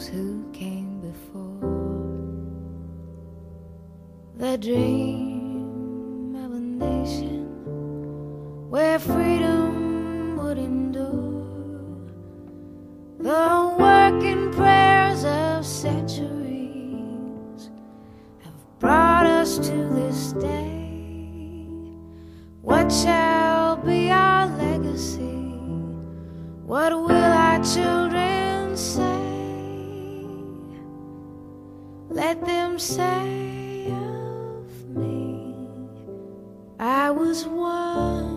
those who came before. The dream of a nation where freedom would endure. The working prayers of centuries have brought us to this day. What shall be our legacy? What will our children say? Let them say of me, I was one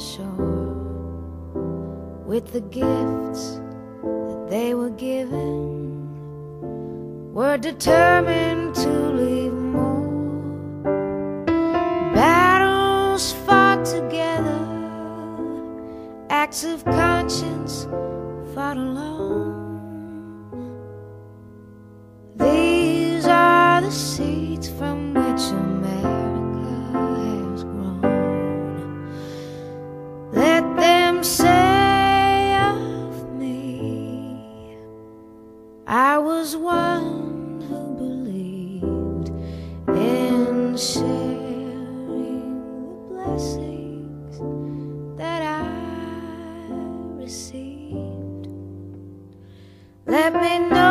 shore with the gifts that they were given were determined to leave more. Battles fought together acts of conscience fought alone Let me know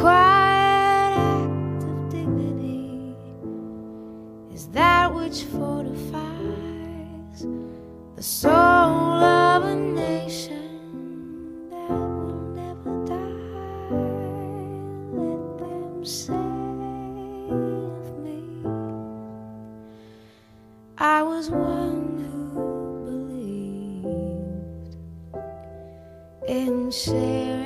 quiet act of dignity is that which fortifies the soul of a nation that will never die. Let them say of me, I was one who believed in sharing